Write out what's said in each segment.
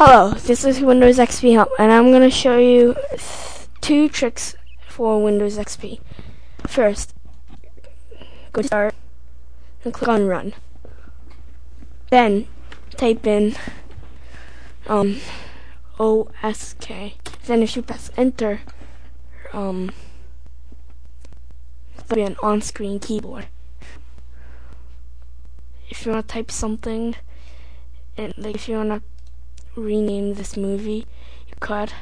Hello, this is Windows XP Help, and I'm going to show you two tricks for Windows XP. First, go to Start and click on Run. Then, type in um, OSK. Then if you press Enter, um, there'll be an on-screen keyboard. If you want to type something, and like if you want to rename this movie, you could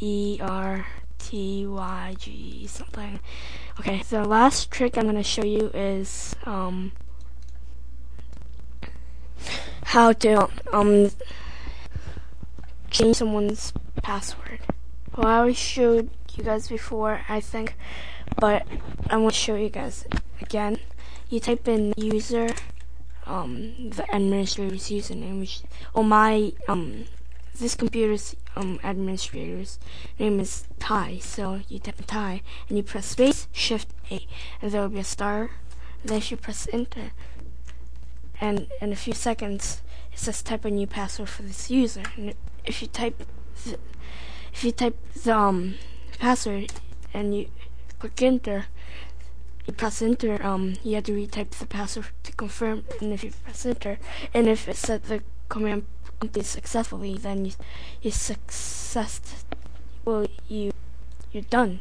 E R T Y G something. Okay, so the last trick I'm gonna show you is um how to um change someone's password. Well, I already showed you guys before, I think, but I want to show you guys again. You type in user um, the administrator's username, which, oh my, um, this computer's um, administrator's name is Ty, so you type Ty, and you press space, shift A, and there will be a star, then you press enter, and in a few seconds, it says type a new password for this user, and if you type, if you type the, um, password, and you click enter, you press enter, um, you have to retype the password confirm, and if you press enter, and if it said the command completed successfully, then you, you success, well, you, you're done.